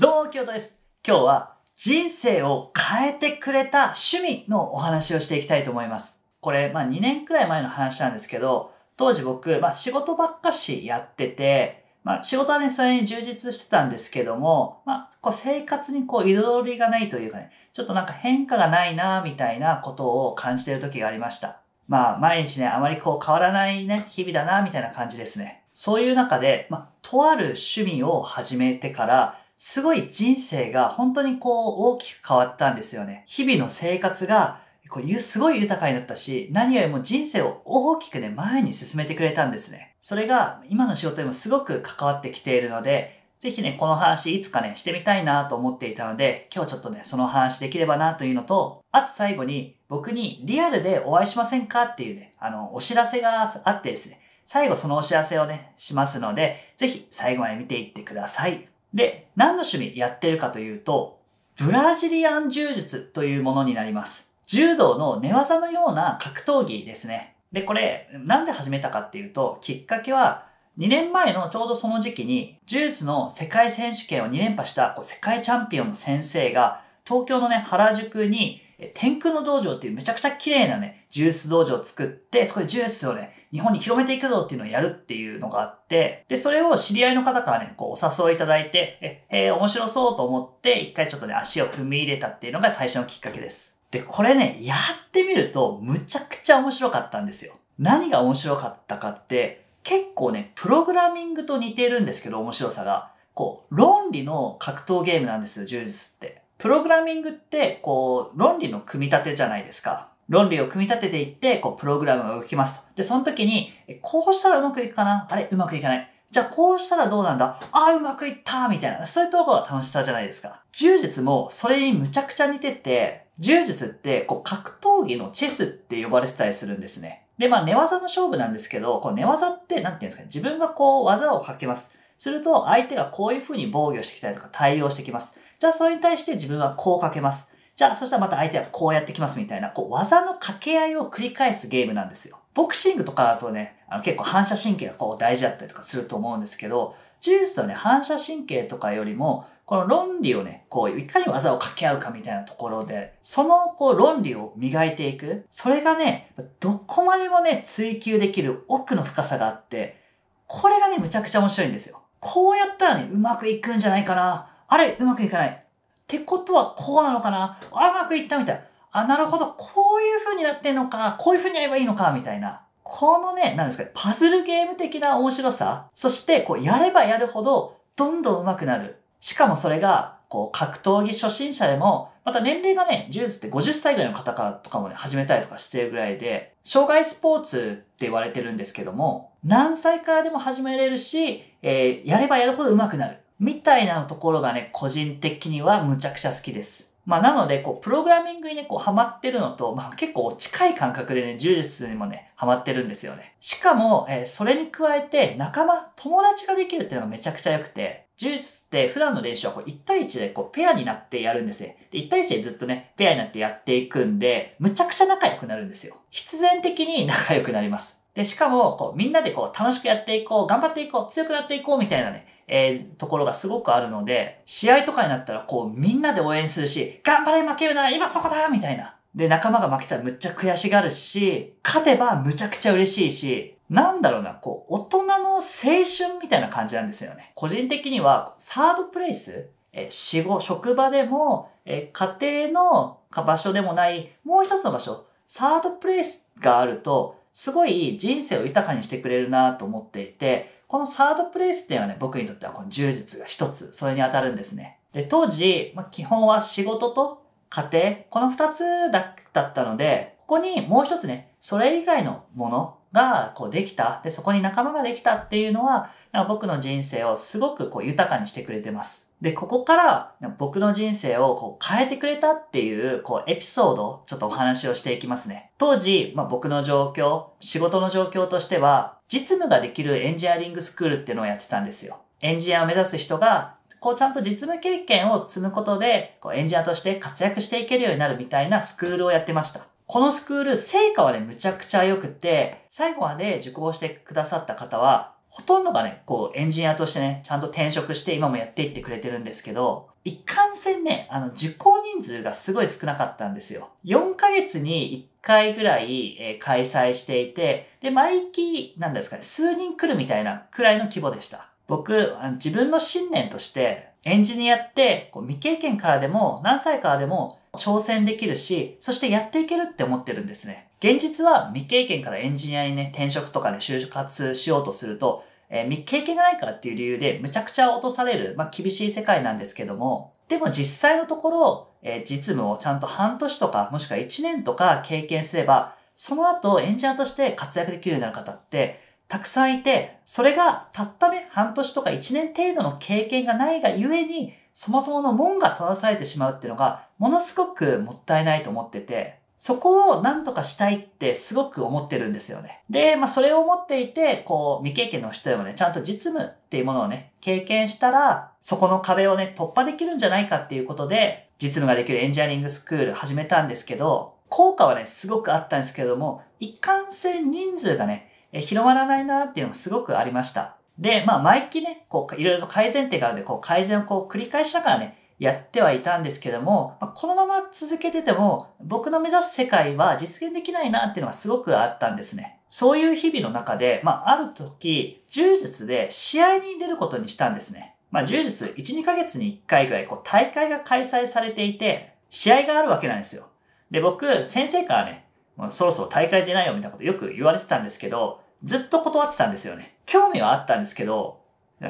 どうも、京都です。今日は人生を変えてくれた趣味のお話をしていきたいと思います。これ、まあ2年くらい前の話なんですけど、当時僕、まあ仕事ばっかしやってて、まあ仕事はね、それに充実してたんですけども、まあこう生活にこう彩りがないというかね、ちょっとなんか変化がないなみたいなことを感じてる時がありました。まあ毎日ね、あまりこう変わらないね、日々だなみたいな感じですね。そういう中で、まあとある趣味を始めてから、すごい人生が本当にこう大きく変わったんですよね。日々の生活がこうすごい豊かになったし、何よりも人生を大きくね、前に進めてくれたんですね。それが今の仕事にもすごく関わってきているので、ぜひね、この話いつかね、してみたいなと思っていたので、今日ちょっとね、その話できればなというのと、あと最後に僕にリアルでお会いしませんかっていうね、あの、お知らせがあってですね、最後そのお知らせをね、しますので、ぜひ最後まで見ていってください。で、何の趣味やってるかというと、ブラジリアン柔術というものになります。柔道の寝技のような格闘技ですね。で、これ、なんで始めたかっていうと、きっかけは、2年前のちょうどその時期に、柔術の世界選手権を2連覇したこう世界チャンピオンの先生が、東京のね、原宿に、天空の道場っていうめちゃくちゃ綺麗なね、柔術道場を作って、そこで柔術をね、日本に広めていくぞっていうのをやるっていうのがあって、で、それを知り合いの方からね、こうお誘いいただいて、え、えー面白そうと思って、一回ちょっとね、足を踏み入れたっていうのが最初のきっかけです。で、これね、やってみると、むちゃくちゃ面白かったんですよ。何が面白かったかって、結構ね、プログラミングと似てるんですけど、面白さが。こう、論理の格闘ゲームなんですよ、柔術って。プログラミングって、こう、論理の組み立てじゃないですか。論理を組み立てていって、こう、プログラムが動きますと。で、その時に、こうしたらうまくいくかな？あれうまくいかない。じゃあ、こうしたらどうなんだ？ああ、うまくいったみたいな。そういうところが楽しさじゃないですか。柔術もそれにむちゃくちゃ似てて、柔術って、こう、格闘技のチェスって呼ばれてたりするんですね。で、まあ、寝技の勝負なんですけど、こう寝技って、なんていうんですかね、自分がこう、技をかけます。すると、相手がこういう風に防御してきたりとか対応してきます。じゃあ、それに対して自分はこうかけます。じゃあ、そしたらまた相手はこうやってきますみたいな、こう、技の掛け合いを繰り返すゲームなんですよ。ボクシングとかだとね、あの結構反射神経がこう大事だったりとかすると思うんですけど、柔術はね、反射神経とかよりも、この論理をね、こう、いかに技を掛け合うかみたいなところで、その、こう、論理を磨いていく。それがね、どこまでもね、追求できる奥の深さがあって、これがね、むちゃくちゃ面白いんですよ。こうやったらね、うまくいくんじゃないかな。あれ、うまくいかない。ってことは、こうなのかな。あ、うまくいったみたい。あ、なるほど。こういう風になってんのか。こういう風にやればいいのか、みたいな。このね、何ですか、パズルゲーム的な面白さ。そして、こう、やればやるほど、どんどん上手くなる。しかもそれが、こう、格闘技初心者でも、また年齢がね、柔術って50歳ぐらいの方からとかもね、始めたりとかしてるぐらいで、障害スポーツって言われてるんですけども、何歳からでも始めれるし、えーやればやるほど上手くなる。みたいなところがね、個人的にはむちゃくちゃ好きです。まあなので、こう、プログラミングにね、こう、ハマってるのと、まあ結構近い感覚でね、柔術にもね、ハマってるんですよね。しかも、えーそれに加えて、仲間、友達ができるっていうのがめちゃくちゃ良くて、柔術って普段の練習はこう1対1でこうペアになってやるんですよ。で、1対1でずっとね、ペアになってやっていくんで、むちゃくちゃ仲良くなるんですよ。必然的に仲良くなります。で、しかも、こう、みんなでこう、楽しくやっていこう、頑張っていこう、強くなっていこう、みたいなね、えーところがすごくあるので、試合とかになったら、こう、みんなで応援するし、頑張れ負けるな、今そこだみたいな。で、仲間が負けたらむっちゃ悔しがるし、勝てばむちゃくちゃ嬉しいし、なんだろうな、こう、大人の青春みたいな感じなんですよね。個人的には、サードプレイス、え、仕事、職場でも、え家庭の場所でもない、もう一つの場所、サードプレイスがあると、すごい人生を豊かにしてくれるなと思っていて、このサードプレイスっていうのはね、僕にとってはこの柔術が一つ、それに当たるんですね。で、当時、まあ、基本は仕事と家庭、この二つだったので、ここにもう一つね、それ以外のものがこうできた。で、そこに仲間ができたっていうのは、僕の人生をすごくこう豊かにしてくれてます。で、ここから僕の人生をこう変えてくれたっていうこうエピソード、ちょっとお話をしていきますね。当時、まあ、僕の状況、仕事の状況としては、実務ができるエンジニアリングスクールっていうのをやってたんですよ。エンジニアを目指す人が、こうちゃんと実務経験を積むことで、こうエンジニアとして活躍していけるようになるみたいなスクールをやってました。このスクール、成果はね、むちゃくちゃ良くて、最後まで受講してくださった方は、ほとんどがね、こうエンジニアとしてね、ちゃんと転職して今もやっていってくれてるんですけど、一貫戦ね、あの、受講人数がすごい少なかったんですよ。4ヶ月に1回ぐらい、え、開催していて、で、毎期、なんですかね、数人来るみたいなくらいの規模でした。僕、自分の信念として、エンジニアってこう未経験からでも何歳からでも挑戦できるし、そしてやっていけるって思ってるんですね。現実は未経験からエンジニアにね、転職とかね、就活しようとすると、えー、経験がないからっていう理由でむちゃくちゃ落とされる、まあ、厳しい世界なんですけども、でも実際のところ、えー、実務をちゃんと半年とか、もしくは1年とか経験すれば、その後エンジニアとして活躍できるようになる方ってたくさんいて、それがたったね、半年とか1年程度の経験がないがゆえに、そもそもの門が閉ざされてしまうっていうのが、ものすごくもったいないと思ってて、そこを何とかしたいってすごく思ってるんですよね。で、まあそれを思っていて、こう、未経験の人でもね、ちゃんと実務っていうものをね、経験したら、そこの壁をね、突破できるんじゃないかっていうことで、実務ができるエンジニアリングスクール始めたんですけど、効果はね、すごくあったんですけども、一貫性人数がね、え広まらないなっていうのがすごくありました。で、まあ毎期ね、こう、いろいろと改善点があるので、こう、改善をこう繰り返しながらね、やってはいたんですけども、まあ、このまま続けてても、僕の目指す世界は実現できないなっていうのがすごくあったんですね。そういう日々の中で、まあ、ある時、柔術で試合に出ることにしたんですね。まあ、柔術1、2ヶ月に1回ぐらい、こう、大会が開催されていて、試合があるわけなんですよ。で、僕、先生からね、もうそろそろ大会出ないよみたいなことよく言われてたんですけど、ずっと断ってたんですよね。興味はあったんですけど、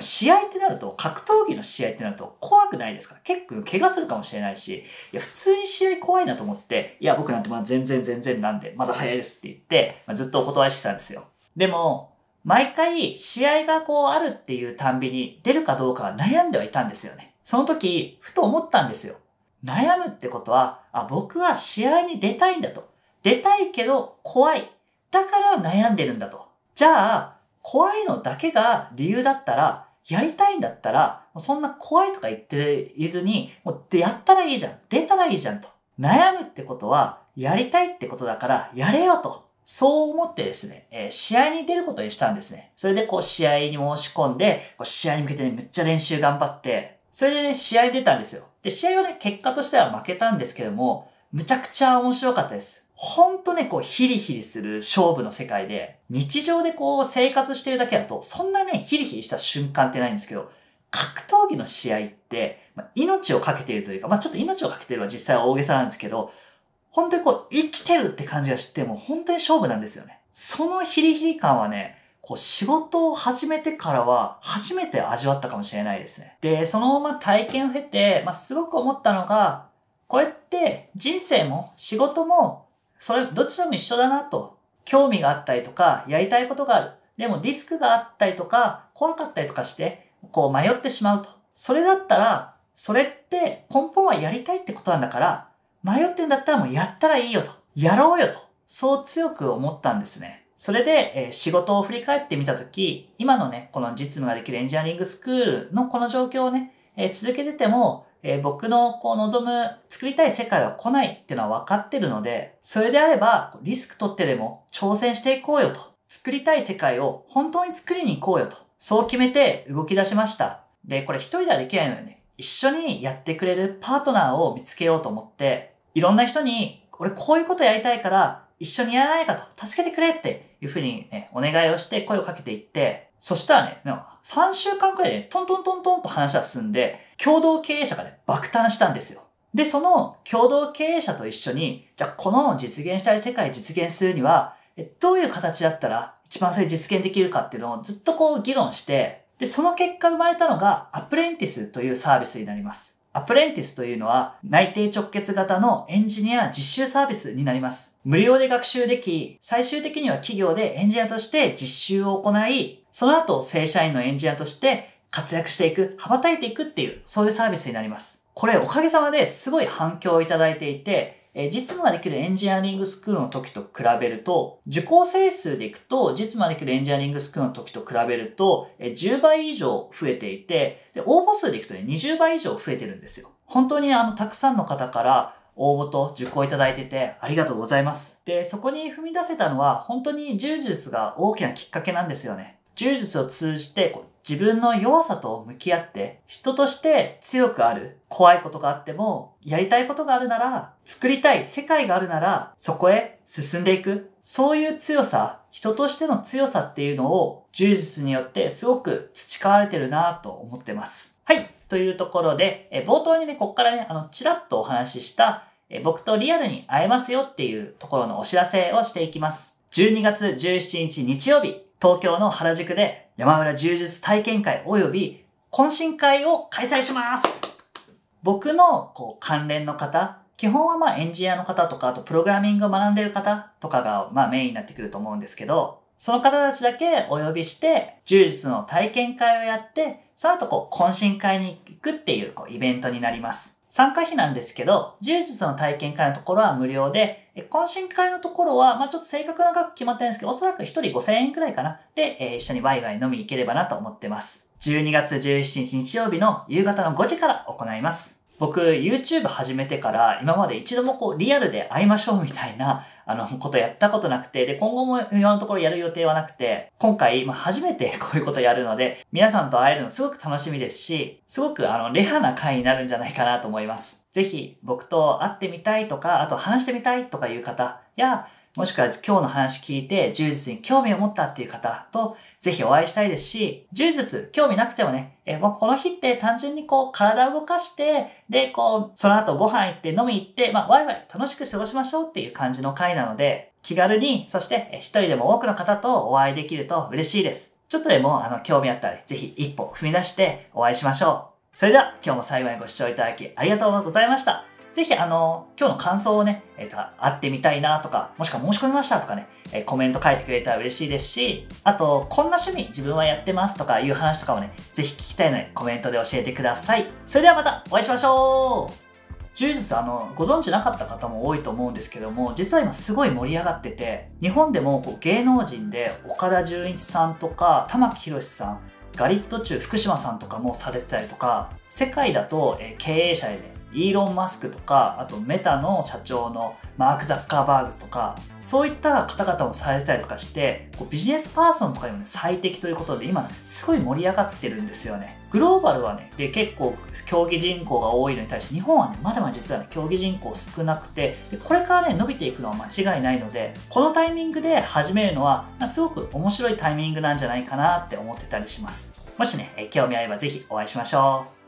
試合ってなると、格闘技の試合ってなると怖くないですか結構怪我するかもしれないし、いや、普通に試合怖いなと思って、いや、僕なんてまだ全然全然なんで、まだ早いですって言って、まあ、ずっとお断りしてたんですよ。でも、毎回試合がこうあるっていうたんびに出るかどうかは悩んではいたんですよね。その時、ふと思ったんですよ。悩むってことは、あ、僕は試合に出たいんだと。出たいけど怖い。だから悩んでるんだと。じゃあ、怖いのだけが理由だったら、やりたいんだったら、そんな怖いとか言っていずに、もうやったらいいじゃん。出たらいいじゃんと。悩むってことは、やりたいってことだから、やれよと。そう思ってですね、えー、試合に出ることにしたんですね。それでこう試合に申し込んで、こう試合に向けてね、めっちゃ練習頑張って、それでね、試合出たんですよ。で、試合はね、結果としては負けたんですけども、むちゃくちゃ面白かったです。ほんとね、こう、ヒリヒリする勝負の世界で、日常でこう、生活してるだけだと、そんなね、ヒリヒリした瞬間ってないんですけど、格闘技の試合って、まあ、命をかけているというか、まあ、ちょっと命をかけてるは実際は大げさなんですけど、本当にこう、生きてるって感じがしても、本当に勝負なんですよね。そのヒリヒリ感はね、こう仕事を始めてからは初めて味わったかもしれないですね。で、そのまま体験を経て、まあ、すごく思ったのが、これって人生も仕事もそれ、どちらも一緒だなと。興味があったりとか、やりたいことがある。でもディスクがあったりとか、怖かったりとかして、こう迷ってしまうと。それだったら、それって根本はやりたいってことなんだから、迷ってんだったらもうやったらいいよと。やろうよと。そう強く思ったんですね。それで、え、仕事を振り返ってみたとき、今のね、この実務ができるエンジニアリングスクールのこの状況をね、え、続けてても、えー、僕のこう望む作りたい世界は来ないっていうのは分かってるので、それであればリスク取ってでも挑戦していこうよと。作りたい世界を本当に作りに行こうよと。そう決めて動き出しました。で、これ一人ではできないのでね、一緒にやってくれるパートナーを見つけようと思って、いろんな人に、俺こういうことやりたいから一緒にやらないかと、助けてくれっていうふうにね、お願いをして声をかけていって、そしたらね、3週間くらいで、ね、トントントントンと話は進んで、共同経営者がね、爆誕したんですよ。で、その共同経営者と一緒に、じゃあこの実現したい世界実現するには、どういう形だったら一番それ実現できるかっていうのをずっとこう議論して、で、その結果生まれたのがアプレンティスというサービスになります。アプレンティスというのは内定直結型のエンジニア実習サービスになります。無料で学習でき、最終的には企業でエンジニアとして実習を行い、その後正社員のエンジニアとして活躍していく、羽ばたいていくっていう、そういうサービスになります。これおかげさまですごい反響をいただいていて、え実務ができるエンジニアリングスクールの時と比べると、受講生数でいくと、実務ができるエンジニアリングスクールの時と比べると、え10倍以上増えていて、で、応募数でいくとね、20倍以上増えてるんですよ。本当にあの、たくさんの方から応募と受講いただいてて、ありがとうございます。で、そこに踏み出せたのは、本当に柔術が大きなきっかけなんですよね。柔術を通じて自分の弱さと向き合って人として強くある怖いことがあってもやりたいことがあるなら作りたい世界があるならそこへ進んでいく。そういう強さ人としての強さっていうのを柔術によってすごく培われてるなと思ってます。はい。というところでえ冒頭にねこっからねあのちらっとお話ししたえ僕とリアルに会えますよっていうところのお知らせをしていきます。12月17日日曜日。東京の原宿で山浦柔術体験会及び懇親会を開催します僕のこう関連の方、基本はまあエンジニアの方とか、あとプログラミングを学んでいる方とかがまあメインになってくると思うんですけど、その方たちだけお呼びして、柔術の体験会をやって、その後こう懇親会に行くっていうこうイベントになります。参加費なんですけど、柔術の体験会のところは無料で、懇親会のところは、まあちょっと正確な額決まってないんですけど、おそらく1人5000円くらいかな。で、えー、一緒にワイワイ飲み行ければなと思ってます。12月17日日曜日の夕方の5時から行います。僕、YouTube 始めてから今まで一度もこうリアルで会いましょうみたいなあのことやったことなくて、で、今後も今のところやる予定はなくて、今回、まあ、初めて こういうことやるので、皆さんと会えるのすごく楽しみですし、すごくあの、レアな回になるんじゃないかなと思います。ぜひ、僕と会ってみたいとか、あと話してみたいとかいう方や、もしくは今日の話聞いて柔術に興味を持ったっていう方とぜひお会いしたいですし、柔術興味なくてもね、えもうこの日って単純にこう体を動かして、で、こう、その後ご飯行って飲み行って、まあワイワイ楽しく過ごしましょうっていう感じの回なので、気軽に、そして一人でも多くの方とお会いできると嬉しいです。ちょっとでもあの興味あったらぜひ一歩踏み出してお会いしましょう。それでは今日も最後にご視聴いただきありがとうございました。ぜひ、あの、今日の感想をね、えっ、ー、と、会ってみたいなとか、もしくは申し込みましたとかね、えー、コメント書いてくれたら嬉しいですし、あと、こんな趣味自分はやってますとかいう話とかもね、ぜひ聞きたいのでコメントで教えてください。それではまたお会いしましょう柔術あのご存知なかった方も多いと思うんですけども実は今すごい盛り上がってて日本でもこう芸能人で岡田准一さんとか玉木宏さんガリット中福島さんとかもされてたりとか世界だと、え経営者で、ね、イーロン・マスクとか、あとメタの社長のマーク・ザッカーバーグとか、そういった方々もされてたりとかして、こうビジネスパーソンとかにもね、最適ということで、今、すごい盛り上がってるんですよね。グローバルはね、で結構競技人口が多いのに対して、日本はね、まだまだ実はね、競技人口少なくて、でこれからね、伸びていくのは間違いないので、このタイミングで始めるのは、すごく面白いタイミングなんじゃないかなって思ってたりします。もしね、興味あればぜひお会いしましょう。